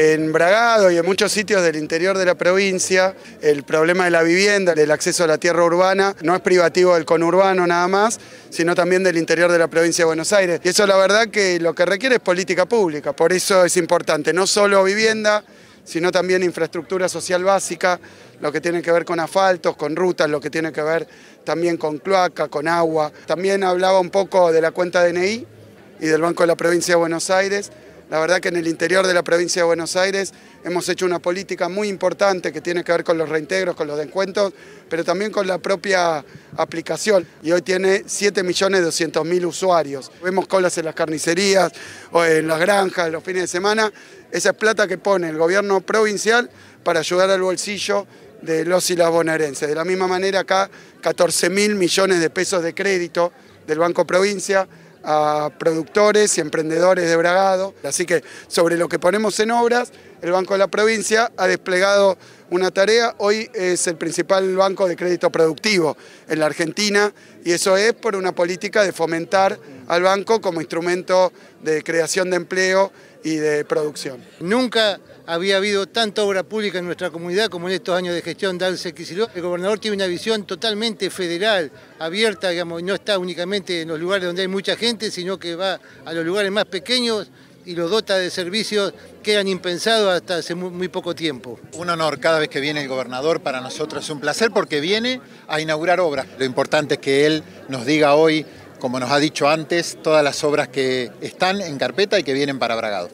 En Bragado y en muchos sitios del interior de la provincia, el problema de la vivienda, del acceso a la tierra urbana, no es privativo del conurbano nada más, sino también del interior de la provincia de Buenos Aires. Y eso la verdad que lo que requiere es política pública, por eso es importante, no solo vivienda, sino también infraestructura social básica, lo que tiene que ver con asfaltos, con rutas, lo que tiene que ver también con cloaca, con agua. También hablaba un poco de la cuenta DNI y del Banco de la Provincia de Buenos Aires. La verdad que en el interior de la provincia de Buenos Aires hemos hecho una política muy importante que tiene que ver con los reintegros, con los descuentos, pero también con la propia aplicación. Y hoy tiene 7.200.000 usuarios. Vemos colas en las carnicerías o en las granjas los fines de semana. Esa es plata que pone el gobierno provincial para ayudar al bolsillo de los y las bonaerenses. De la misma manera acá 14 mil millones de pesos de crédito del Banco Provincia a productores y emprendedores de Bragado. Así que sobre lo que ponemos en obras, el Banco de la Provincia ha desplegado una tarea. Hoy es el principal banco de crédito productivo en la Argentina y eso es por una política de fomentar al banco como instrumento de creación de empleo y de producción. Nunca había habido tanta obra pública en nuestra comunidad como en estos años de gestión de Alce. El gobernador tiene una visión totalmente federal, abierta, digamos, no está únicamente en los lugares donde hay mucha gente, sino que va a los lugares más pequeños y los dota de servicios que eran impensados hasta hace muy, muy, poco tiempo. Un honor cada vez que viene el gobernador, para nosotros es un placer porque viene a inaugurar obras. Lo importante es que él nos diga hoy, como nos ha dicho antes, todas las obras que están en carpeta y que vienen para Bragado.